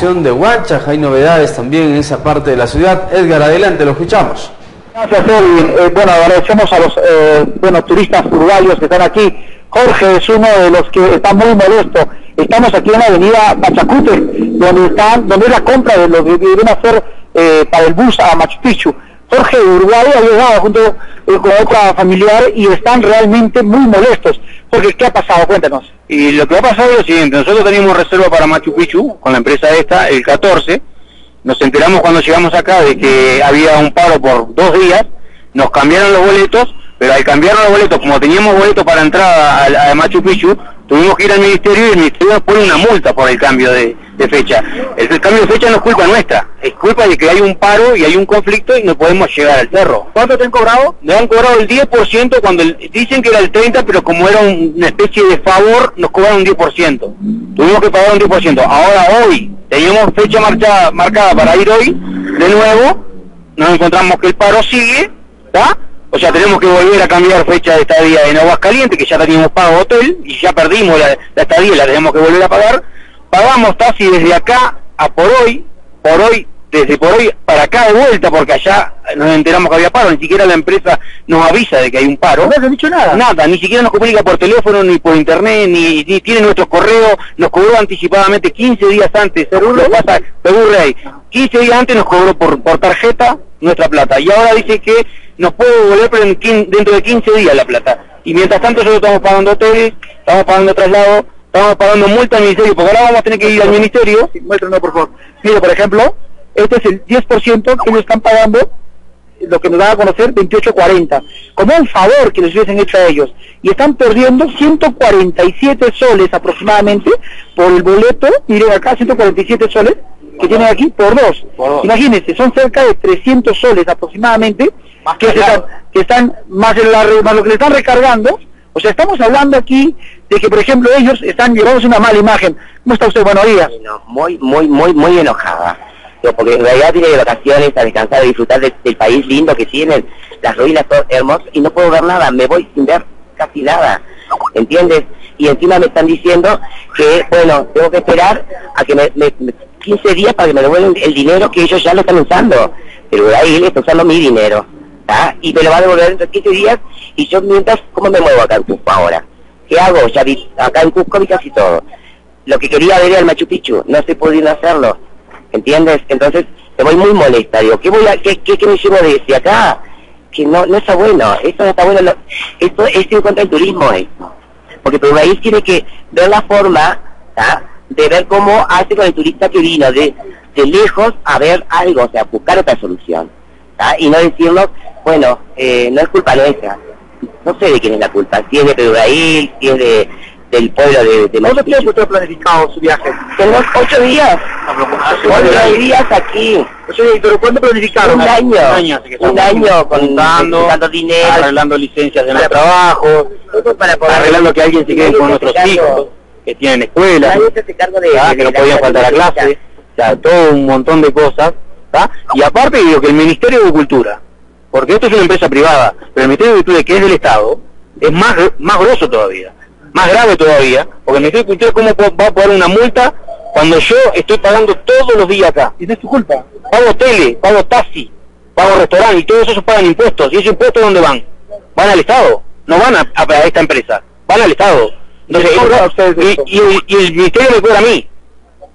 de Huancha, hay novedades también en esa parte de la ciudad. Edgar, adelante, lo escuchamos. Gracias, Edwin. Eh, bueno, agradecemos a los eh, turistas uruguayos que están aquí. Jorge es uno de los que está muy molesto. Estamos aquí en la avenida Pachacute, donde están, donde es la compra de lo que deben hacer eh, para el bus a Machu Picchu. Jorge de Uruguay ha llegado junto eh, con otra familiar y están realmente muy molestos. Porque, ¿qué ha pasado? Cuéntanos. Y lo que ha pasado es lo siguiente, nosotros teníamos reserva para Machu Picchu con la empresa esta el 14, nos enteramos cuando llegamos acá de que había un paro por dos días, nos cambiaron los boletos, pero al cambiar los boletos, como teníamos boletos para entrada a, a Machu Picchu, tuvimos que ir al ministerio y el ministerio nos pone una multa por el cambio de, de fecha. El, cambio de fecha no es culpa nuestra, es culpa de que hay un paro y hay un conflicto y no podemos llegar al cerro. ¿Cuánto te han cobrado? Nos han cobrado el 10% cuando dicen que era el 30%, pero como era una especie de favor, nos cobraron un 10%. Tuvimos que pagar un 10%. Ahora hoy, teníamos fecha marcada para ir hoy, de nuevo, nos encontramos que el paro sigue, ¿está? O sea, tenemos que volver a cambiar fecha de estadía en Aguascalientes, que ya teníamos pago hotel, y ya perdimos la, la estadía, la tenemos que volver a pagar. Pagamos casi desde acá a por hoy, por hoy, desde por hoy para acá de vuelta, porque allá nos enteramos que había paro, ni siquiera la empresa nos avisa de que hay un paro. No se ha dicho nada. Nada, ni siquiera nos comunica por teléfono, ni por internet, ni, ni tiene nuestro correo, nos cobró anticipadamente 15 días antes, según lo pasa Perú Rey, 15 días antes nos cobró por, por tarjeta nuestra plata, y ahora dice que nos puede devolver pero en quin- dentro de 15 días la plata. Y mientras tanto nosotros estamos pagando hoteles, estamos pagando traslado, estamos pagando multa al ministerio, porque ahora vamos a tener que ir al ministerio. Sí, muéstranos, por favor. Mire, por ejemplo, este es el 10% que ellos están pagando, lo que nos da a conocer 28.40, como un favor que les hubiesen hecho a ellos. Y están perdiendo 147 soles aproximadamente por el boleto, miren acá, 147 soles que tienen aquí por dos. Por dos. Imagínense, son cerca de 300 soles aproximadamente Más que, están, que están más, más lo que le están recargando. O sea, estamos hablando aquí de que, por ejemplo, ellos están llevándose una mala imagen. ¿Cómo está usted? Buenos días. No, muy, muy, muy, muy enojada. Porque en realidad tiene de vacaciones a descansar, a disfrutar de- del país lindo que tienen, las ruinas hermosas, y no puedo ver nada, me voy sin ver casi nada, ¿entiendes? Y encima me están diciendo que, bueno, tengo que esperar a que me, me- me- 15 días para que me devuelvan el dinero que ellos ya lo están usando, pero ahí él está usando mi dinero, ¿tá? Y me lo va a devolver dentro de 15 días, y yo mientras, ¿cómo me muevo acá en Cusco ahora? ¿Qué hago? Ya vi, acá en Cusco vi casi todo lo que quería ver era el Machu Picchu, no estoy pudiendo hacerlo, ¿entiendes? Entonces me voy muy molesta, digo, ¿qué voy a, qué, qué, me llevo de, de acá? Que no, no está bueno, esto no está bueno, lo- esto es en contra del turismo esto, porque tu país tiene que ver la forma ¿tá? De ver cómo hace con el turista que vino de, de lejos a ver algo, o sea, buscar otra solución, ¿tá? y no decirnos, bueno, eh, no es culpa nuestra, no sé de quién es la culpa, si es de Perubrail, si es de, del pueblo de, de ¿Cuánto tiempo usted ha planificado su viaje? Tenemos ocho días. Ocho días aquí. Oye, pero ¿cuándo planificaron? Un año. Un año, Un año dinero. arreglando licencias de los trabajos, para poder- arreglando que alguien se quede con nuestros hijos, que tienen escuela, Nadie se hace cargo de, ¿tá? de que no podían faltar a clase, o sea, todo un montón de cosas, ¿tá? y aparte digo que el Ministerio de Cultura, porque esto es una empresa privada, pero el Ministerio de Cultura que es del Estado, es más, más grosso todavía, más grave todavía, porque el Ministerio de Cultura cómo va a poner una multa cuando yo estoy pagando todos los días acá, Y no es tu culpa. pago tele, pago taxi, pago restaurante y todos esos pagan impuestos. ¿Y esos impuestos dónde van? Van al Estado, no van a, a- a esta empresa, van al Estado. Entonces, ¿Les cobra eso- a ustedes y, esto? y el, y el ministerio me cobra a mí.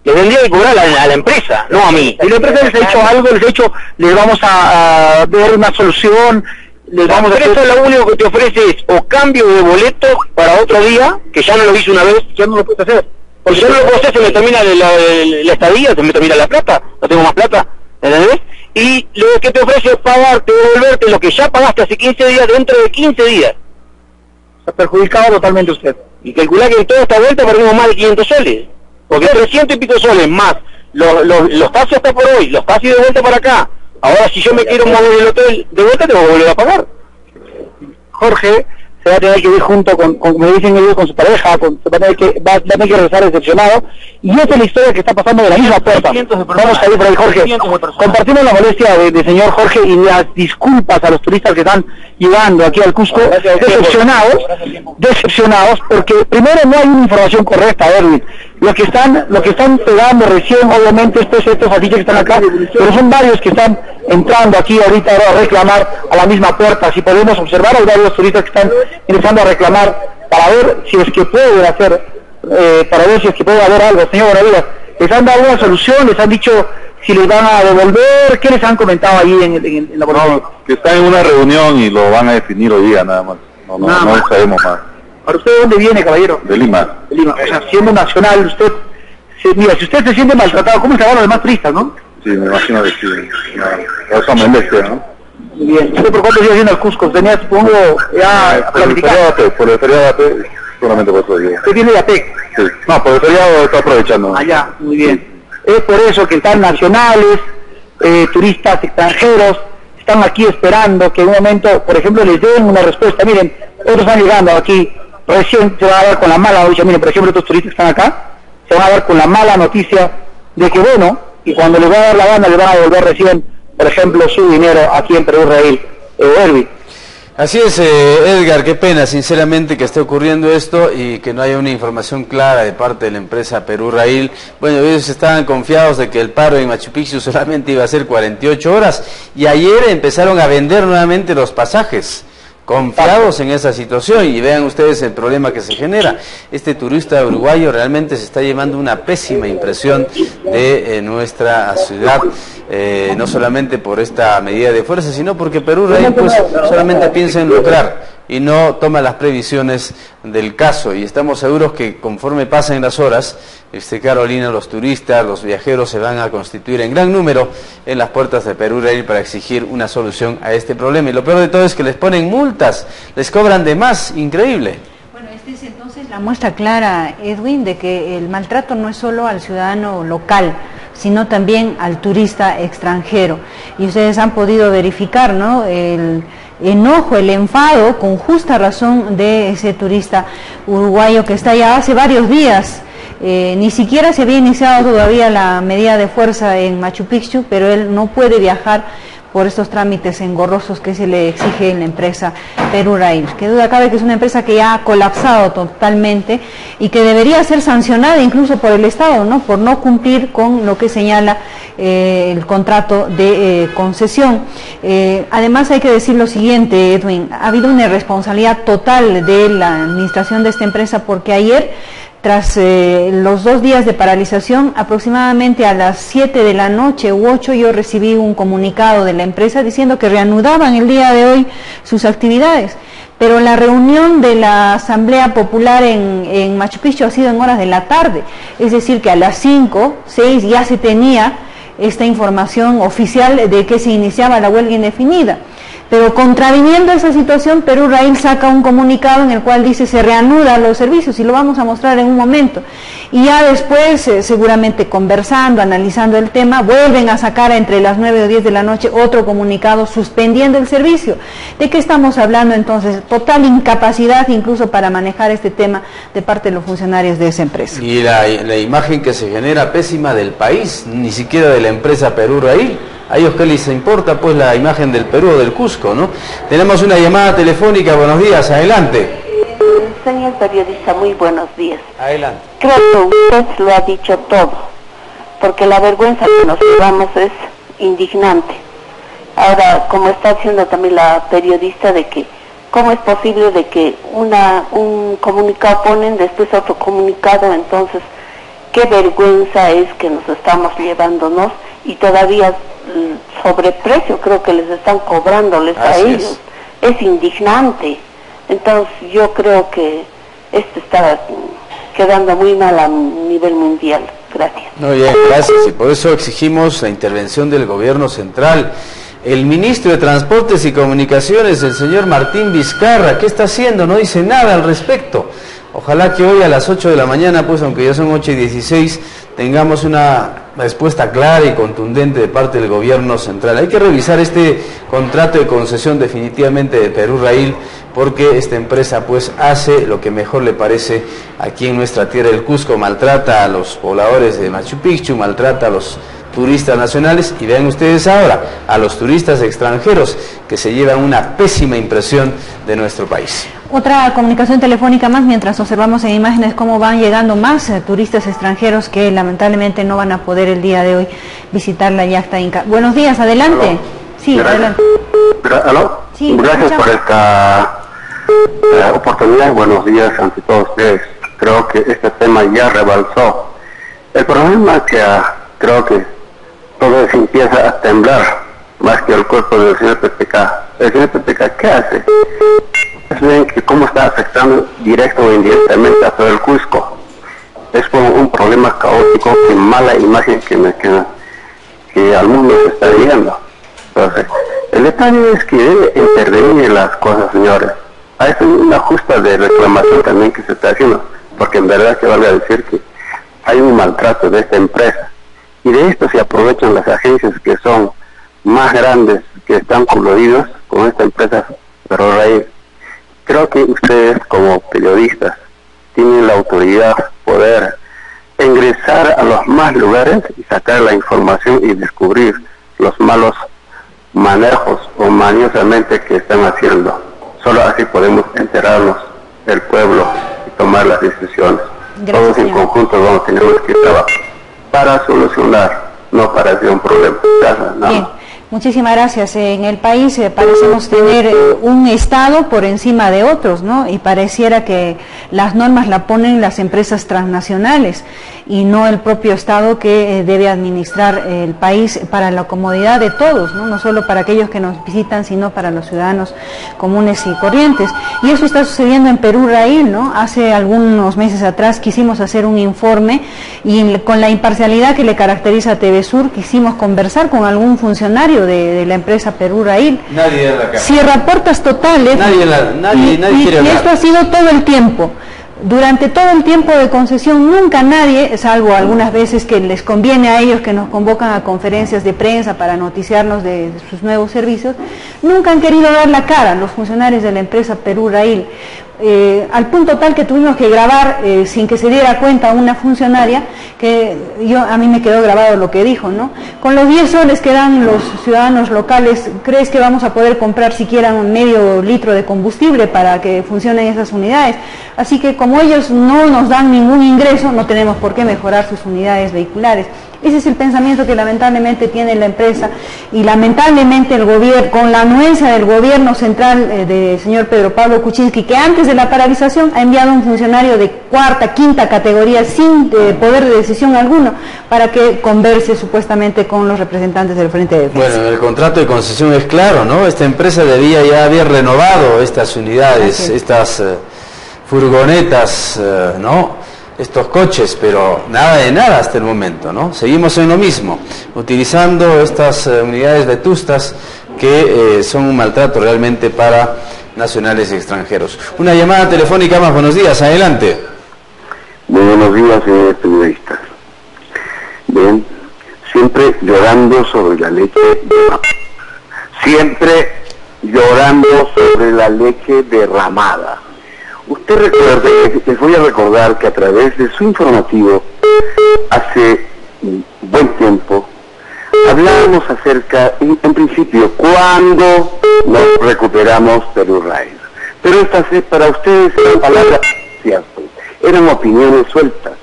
Le tendría que cobrar a la, a la empresa, no a mí. Si la empresa les ha hecho algo, les ha dicho, les vamos a, a ver una solución, les La vamos a empresa hacer... lo único que te ofrece es o cambio de boleto para otro día, que ya no lo hice una vez, Ya no lo puedes hacer. Porque yo no lo puedo hacer, se me termina la, la- la estadía, se me termina la plata, no tengo más plata, ¿entendés? Y lo que te ofrece es pagarte, devolverte lo que ya pagaste hace 15 días dentro de 15 días. Se ha perjudicado totalmente usted. Y calcular que en toda esta vuelta perdimos más de 500 soles. Porque 300 y pico soles más los, los, los taxis hasta por hoy, los taxis de vuelta para acá. Ahora si yo me quiero mover el hotel de vuelta, tengo que volver a pagar. Jorge se va a tener que ir junto con, con como dicen ellos, con su pareja, con, se va a tener que, va, va a tener que regresar decepcionado. Y esa es la historia que está pasando de la misma puerta. Vamos a ir por ahí, Jorge. Compartimos la molestia de, de señor Jorge y las disculpas a los turistas que están llegando aquí al Cusco, decepcionados, decepcionados, porque primero no hay una información correcta, Erwin. Lo que están, lo que están pegando recién, obviamente, estos, estos afiches que están acá, pero son varios que están entrando aquí ahorita a reclamar a la misma puerta. Si podemos observar, hay varios turistas que están empezando a reclamar para ver si es que pueden hacer, eh, para ver si es que puede haber algo. Señor Bonavides, ¿les han dado una solución? ¿Les han dicho si les van a devolver? ¿Qué les han comentado ahí en, en, en la No, que están en una reunión y lo van a definir hoy día nada más. No, no, Nada no más. sabemos más. ¿Para usted de dónde viene, caballero? De Lima. De Lima. O sea, siendo nacional, usted, se- mira, si usted se siente maltratado, ¿cómo estarán los demás turistas, no? Sí, me imagino que sí. No, eso me molesta, ¿no? Bien. ¿Usted por cuántos días viene al Cusco? Tenía, supongo, ya por el feriado AP, por el feriado AP, solamente por eso digo. Usted viene de APEC. Sí. No, por el feriado está aprovechando. Allá, muy bien. Es por eso que están nacionales, eh, turistas extranjeros, están aquí esperando que en un momento, por ejemplo, les den una respuesta. Miren, otros están llegando aquí, recién se van a dar con la mala noticia. Miren, por ejemplo, estos turistas que están acá, se van a dar con la mala noticia de que, bueno, y cuando les va a dar la gana, les van a devolver recién, por ejemplo, su dinero aquí en Perú, Israel. Eh. Así es, eh, Edgar, qué pena, sinceramente, que esté ocurriendo esto y que no haya una información clara de parte de la empresa Perú Rail. Bueno, ellos estaban confiados de que el paro en Machu Picchu solamente iba a ser 48 horas y ayer empezaron a vender nuevamente los pasajes. Confiados en esa situación y vean ustedes el problema que se genera. Este turista uruguayo realmente se está llevando una pésima impresión de eh, nuestra ciudad, eh, no solamente por esta medida de fuerza, sino porque Perú Rail pues solamente piensa en lucrar y no toma las previsiones del caso. Y estamos seguros que conforme pasen las horas, este Carolina, los turistas, los viajeros se van a constituir en gran número en las puertas de Perú Rail para exigir una solución a este problema. Y lo peor de todo es que les ponen multas, les cobran de más, increíble. Bueno, esta es entonces la muestra clara, Edwin, de que el maltrato no es solo al ciudadano local, sino también al turista extranjero. Y ustedes han podido verificar, ¿no? El enojo, el enfado, con justa razón de ese turista uruguayo que está ya hace varios días. Eh, ni siquiera se había iniciado todavía la medida de fuerza en Machu Picchu, pero él no puede viajar por estos trámites engorrosos que se le exige en la empresa Perú Rail. Que duda cabe que es una empresa que ya ha colapsado totalmente y que debería ser sancionada incluso por el Estado, ¿no? Por no cumplir con lo que señala eh, el contrato de eh, concesión. Eh, además hay que decir lo siguiente, Edwin, ha habido una irresponsabilidad total de la administración de esta empresa porque ayer tras eh, los dos días de paralización, aproximadamente a las 7 de la noche u 8 yo recibí un comunicado de la empresa diciendo que reanudaban el día de hoy sus actividades. Pero la reunión de la Asamblea Popular en, en Machu Picchu ha sido en horas de la tarde, es decir, que a las 5, 6 ya se tenía esta información oficial de que se iniciaba la huelga indefinida. Pero contraviniendo esa situación, Perú Rail saca un comunicado en el cual dice se reanudan los servicios y lo vamos a mostrar en un momento. Y ya después, eh, seguramente conversando, analizando el tema, vuelven a sacar entre las 9 o 10 de la noche otro comunicado suspendiendo el servicio. ¿De qué estamos hablando entonces? Total incapacidad incluso para manejar este tema de parte de los funcionarios de esa empresa. Y la, la imagen que se genera pésima del país, ni siquiera de la empresa Perú Rail. A ellos qué les importa pues la imagen del Perú o del Cusco, ¿no? Tenemos una llamada telefónica, buenos días, adelante. Señor periodista, muy buenos días. Adelante. Creo que usted lo ha dicho todo, porque la vergüenza que nos llevamos es indignante. Ahora, como está haciendo también la periodista de que, ¿cómo es posible de que una, un comunicado ponen, después otro comunicado, entonces, qué vergüenza es que nos estamos llevándonos y todavía sobreprecio creo que les están cobrándoles a Así es. ellos. Es indignante. Entonces yo creo que esto está quedando muy mal a nivel mundial. Gracias. Muy bien, gracias. Y por eso exigimos la intervención del gobierno central. El ministro de Transportes y Comunicaciones, el señor Martín Vizcarra, ¿qué está haciendo? No dice nada al respecto. Ojalá que hoy a las 8 de la mañana, pues aunque ya son 8 y 16, tengamos una respuesta clara y contundente de parte del gobierno central. Hay que revisar este contrato de concesión definitivamente de Perú Rail porque esta empresa pues hace lo que mejor le parece aquí en nuestra tierra. El Cusco maltrata a los pobladores de Machu Picchu, maltrata a los turistas nacionales y vean ustedes ahora a los turistas extranjeros que se llevan una pésima impresión de nuestro país. Otra comunicación telefónica más mientras observamos en imágenes cómo van llegando más eh, turistas extranjeros que lamentablemente no van a poder el día de hoy visitar la yacta Inca. Buenos días, adelante. Sí, adelante. ¿Aló? Sí, Gracias por esta eh, oportunidad. Buenos días ante todos ustedes. Creo que este tema ya rebalsó. El problema es que ah, creo que todo se empieza a temblar más que el cuerpo del señor PPK. El señor PPK, ¿qué hace? Es que cómo está afectando directo o indirectamente a todo el Cusco. Es como un problema caótico y mala imagen que, me, que, que al mundo se está viendo. Entonces, el detalle es que debe intervenir las cosas, señores. Hay una justa de reclamación también que se está haciendo, porque en verdad que valga decir que hay un maltrato de esta empresa. Y de esto se aprovechan las agencias que son más grandes, que están coludidas con esta empresa Ferrorail. Creo que ustedes como periodistas tienen la autoridad, poder ingresar a los más lugares y sacar la información y descubrir los malos manejos o maniosamente que están haciendo. Solo así podemos enterarnos del pueblo y tomar las decisiones. Gracias, Todos en señor. conjunto vamos, tenemos que trabajar para solucionar, no para hacer un problema. Bien, más. Muchísimas gracias. En el país eh, parecemos tener eh, un Estado por encima de otros, ¿no? Y pareciera que las normas la ponen las empresas transnacionales y no el propio Estado que eh, debe administrar el país para la comodidad de todos, ¿no? Solo para aquellos que nos visitan, sino para los ciudadanos comunes y corrientes. Y eso está sucediendo en Perú, Raíl, ¿no? Hace algunos meses atrás quisimos hacer un informe y con la imparcialidad que le caracteriza a TV Sur quisimos conversar con algún funcionario de, de la empresa Perú Raíl. Nadie la. Cierra puertas totales. Nadie la- nadie- y, nadie y- quiere y hablar. esto ha sido todo el tiempo. Durante todo el tiempo de concesión nunca nadie, salvo algunas veces que les conviene a ellos que nos convocan a conferencias de prensa para noticiarnos de sus nuevos servicios, nunca han querido dar la cara los funcionarios de la empresa Perú Rail. Eh, al punto tal que tuvimos que grabar eh, sin que se diera cuenta una funcionaria que yo a mí me quedó grabado lo que dijo, ¿no? Con los 10 soles que dan los ciudadanos locales, ¿crees que vamos a poder comprar siquiera un medio litro de combustible para que funcionen esas unidades? Así que como ellos no nos dan ningún ingreso, no tenemos por qué mejorar sus unidades vehiculares. Ese es el pensamiento que lamentablemente tiene la empresa y lamentablemente el gobierno, con la anuencia del gobierno central eh, del señor Pedro Pablo Kuczynski, que antes de la paralización ha enviado un funcionario de cuarta, quinta categoría sin eh, poder de decisión alguno para que converse supuestamente con los representantes del Frente de Defensa. Bueno, el contrato de concesión es claro, ¿no? Esta empresa debía ya haber renovado estas unidades, es. estas eh, furgonetas, eh, ¿no? Estos coches, pero nada de nada hasta el momento, ¿no? Seguimos en lo mismo, utilizando estas eh, unidades vetustas que eh, son un maltrato realmente para nacionales y extranjeros. Una llamada telefónica más, buenos días, adelante. Muy buenos días, señores periodistas. Bien, siempre llorando sobre la leche derramada. Siempre llorando sobre la leche derramada. Usted recuerde, les voy a recordar que a través de su informativo, hace buen tiempo, hablábamos acerca, en, principio, cuándo nos recuperamos Perú Rail. Pero estas para ustedes eran palabras ciertas, eran opiniones sueltas.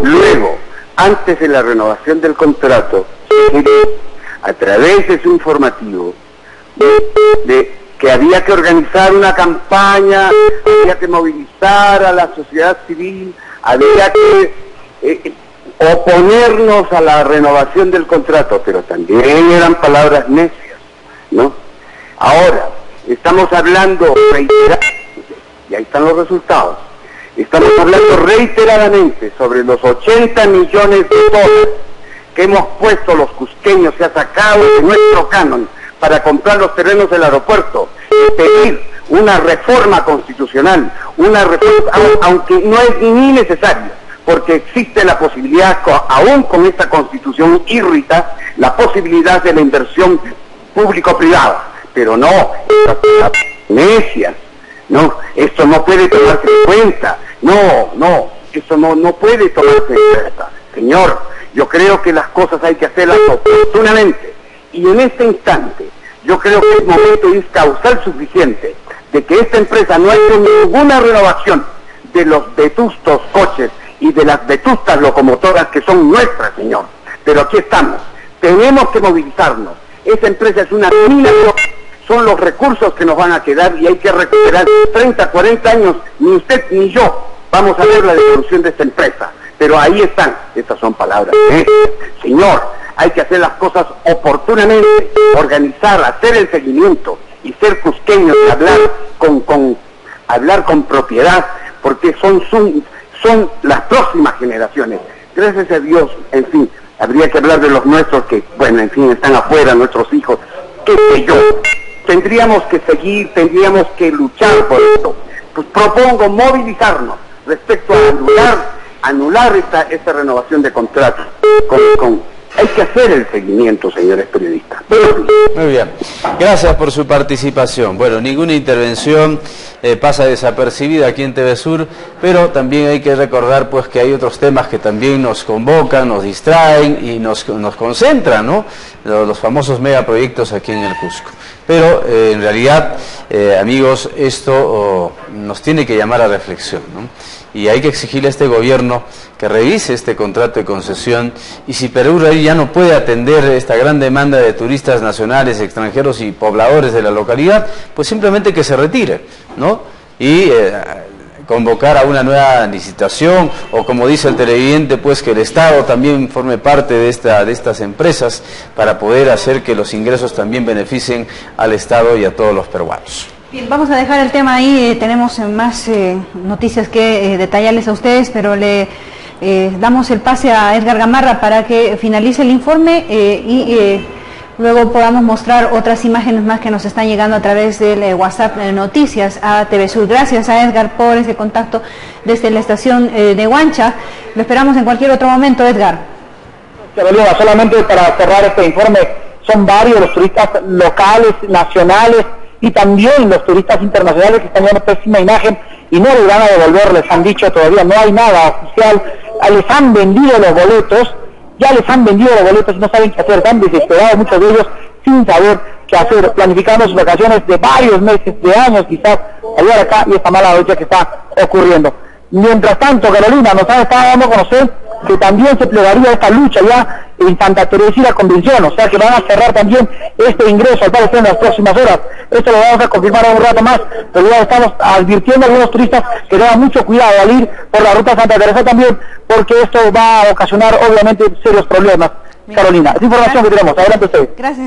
Luego, antes de la renovación del contrato, a través de su informativo, de que había que organizar una campaña, había que movilizar a la sociedad civil, había que eh, oponernos a la renovación del contrato, pero también eran palabras necias, ¿no? Ahora, estamos hablando reiteradamente, y ahí están los resultados, estamos hablando reiteradamente sobre los 80 millones de dólares que hemos puesto los cusqueños, se ha sacado de nuestro canon para comprar los terrenos del aeropuerto pedir una reforma constitucional, una reforma, au- aunque no es ni necesaria, porque existe la posibilidad, aún con esta constitución irrita, la posibilidad de la inversión público-privada, pero no, necias, no, esto no puede tomarse en cuenta, no, no, esto no, no puede tomarse en cuenta, señor, Yo creo que las cosas hay que hacerlas oportunamente. Y en este instante, yo creo que el momento es causal suficiente de que esta empresa no ha ninguna renovación de los vetustos coches y de las vetustas locomotoras que son nuestras, señor. Pero aquí estamos. Tenemos que movilizarnos. Esta empresa es una mina, son los recursos que nos van a quedar y hay que recuperar 30, 40 años, ni usted ni yo vamos a ver la devolución de esta empresa. Pero ahí están, estas son palabras. Señor, hay que hacer las cosas oportunamente, organizar, hacer el seguimiento y ser cusqueños y hablar con, con, hablar con propiedad, porque son, son, son las próximas generaciones. Gracias a Dios, en fin, habría que hablar de los nuestros que, bueno, en fin, están afuera, nuestros hijos, qué sé yo. Tendríamos que seguir, tendríamos que luchar por esto. Pues propongo movilizarnos respecto a anular, anular esta, esta renovación de contratos con, con hay que hacer el seguimiento, señores periodistas. Muy bien. Gracias por su participación. Bueno, ninguna intervención eh, pasa desapercibida aquí en TV Sur, pero también hay que recordar pues que hay otros temas que también nos convocan, nos distraen y nos, nos concentran, ¿no? Los, famosos megaproyectos aquí en el Cusco. Pero eh, en realidad, eh, amigos, esto oh, nos tiene que llamar a reflexión, ¿no? y hay que exigirle a este gobierno que revise este contrato de concesión y si Perú ya no puede atender esta gran demanda de turistas nacionales, extranjeros y pobladores de la localidad, pues simplemente que se retire, ¿no? Y eh, convocar a una nueva licitación o como dice el televidente, pues que el Estado también forme parte de, esta, de estas empresas para poder hacer que los ingresos también beneficien al Estado y a todos los peruanos. Bien, vamos a dejar el tema ahí, eh, tenemos más eh, noticias que eh, detallarles a ustedes, pero le damos el pase a Edgar Gamarra para que finalice el informe y luego podamos mostrar otras imágenes más que nos están llegando a través del WhatsApp Noticias a TV Sur. Gracias a Edgar por ese contacto desde la estación de Huancha. Lo esperamos en cualquier otro momento, Edgar. Solamente para cerrar este informe, son varios los turistas locales, nacionales, y también los turistas internacionales que están viendo pésima imagen y no les van a devolver, les han dicho todavía no hay nada oficial, les han vendido los boletos, ya les han vendido los boletos y no saben qué hacer, están desesperados muchos de ellos sin saber qué hacer, planificando sus vacaciones de varios meses, de años quizás, llegar acá y esta mala noche que está ocurriendo. Mientras tanto, Carolina nos ha estado dando a conocer que también se plegaría esta lucha ya en Santa Teresa la Convención, o sea que van a cerrar también este ingreso al parecer en las próximas horas. Esto lo vamos a confirmar un rato más, pero ya estamos advirtiendo a algunos turistas que tengan mucho cuidado al ir por la ruta Santa Teresa también, porque esto va a ocasionar obviamente serios problemas. Carolina, es información que tenemos. Adelante usted. Gracias.